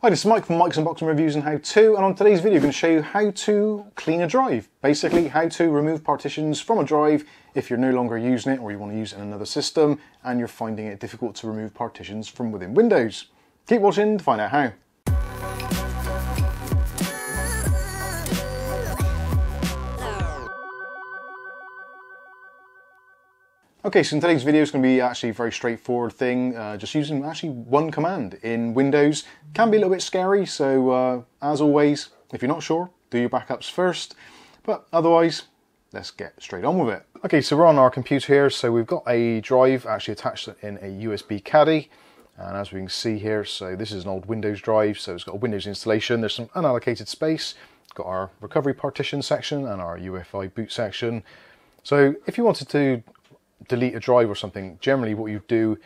Hi, this is Mike from Mike's Unboxing Reviews and How To, and on today's video I'm going to show you how to clean a drive. Basically, how to remove partitions from a drive if you're no longer using it or you want to use it in another system and you're finding it difficult to remove partitions from within Windows. Keep watching to find out how. Okay, so in today's video is going to be actually a very straightforward thing, uh, just using actually one command in Windows. Can be a little bit scary, so uh, as always, if you're not sure, do your backups first. But otherwise, let's get straight on with it. Okay, so we're on our computer here, so we've got a drive actually attached in a USB caddy. And as we can see here, so this is an old Windows drive, so it's got a Windows installation. There's some unallocated space. got our recovery partition section and our UEFI boot section. So if you wanted to delete a drive or something, generally what you do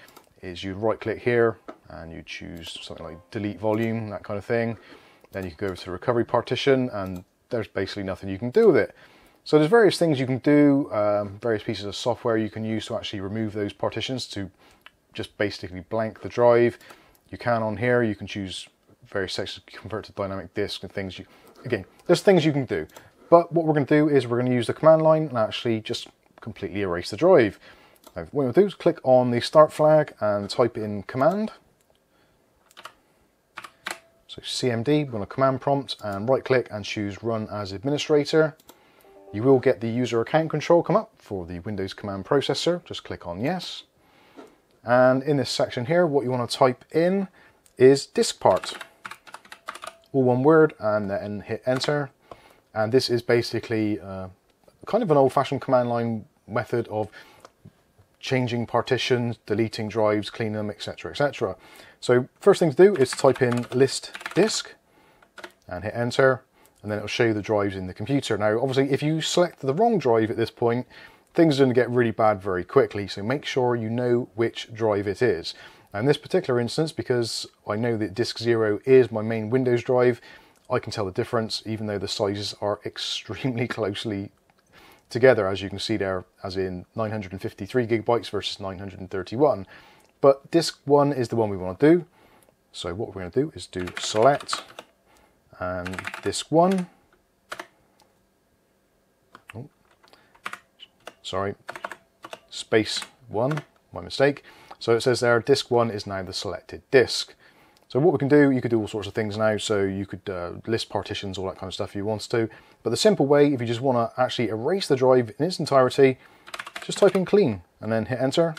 is you right click here and you choose something like delete volume, that kind of thing. Then you can go over to the recovery partition and there's basically nothing you can do with it. So there's various things you can do, um, various pieces of software you can use to actually remove those partitions to just basically blank the drive. You can on here, you can choose various sections, convert to dynamic disk and things. You, again, there's things you can do. But what we're going to do is we're going to use the command line and actually just completely erase the drive. What we'll do is click on the start flag and type in command. So CMD, we're a command prompt and right click and choose run as administrator. You will get the user account control come up for the Windows command processor. Just click on yes. And in this section here, what you want to type in is diskpart. All one word and then hit enter. And this is basically uh, kind of an old fashioned command line method of changing partitions, deleting drives, cleaning them, etc, etc. So first thing to do is type in list disk and hit enter and then it'll show you the drives in the computer. Now obviously if you select the wrong drive at this point things are going to get really bad very quickly so make sure you know which drive it is. In this particular instance because I know that disk 0 is my main Windows drive I can tell the difference even though the sizes are extremely closely together, as you can see there, as in 953 gigabytes versus 931. But disk one is the one we want to do. So what we're going to do is do select and disk one. Oh, sorry, space one, my mistake. So it says there, disk one is now the selected disk. So what we can do, you could do all sorts of things now. So you could uh, list partitions, all that kind of stuff if you want to. But the simple way, if you just want to actually erase the drive in its entirety, just type in clean and then hit enter.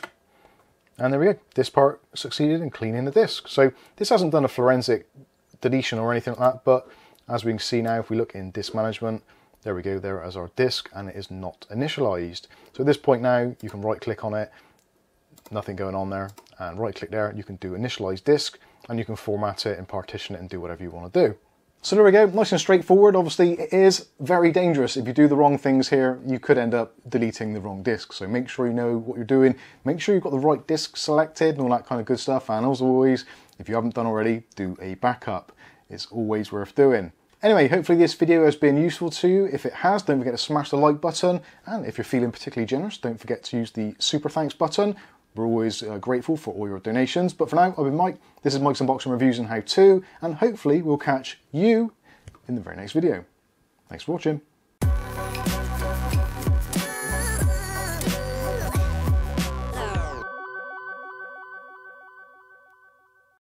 And there we go. diskpart succeeded in cleaning the disk. So this hasn't done a forensic deletion or anything like that. But as we can see now, if we look in disk management, there we go, there as our disk, and it is not initialized. So at this point now, you can right click on it, nothing going on there, and right click there, you can do initialize disk, and you can format it and partition it and do whatever you want to do. So there we go, nice and straightforward. Obviously, it is very dangerous. If you do the wrong things here, you could end up deleting the wrong disk. So make sure you know what you're doing. Make sure you've got the right disk selected and all that kind of good stuff. And as always, if you haven't done already, do a backup. It's always worth doing. Anyway, hopefully this video has been useful to you. If it has, don't forget to smash the like button. And if you're feeling particularly generous, don't forget to use the super thanks button we're always uh, grateful for all your donations. But for now, I've been Mike. This is Mike's Unboxing Reviews and How To, and hopefully we'll catch you in the very next video. Thanks for watching.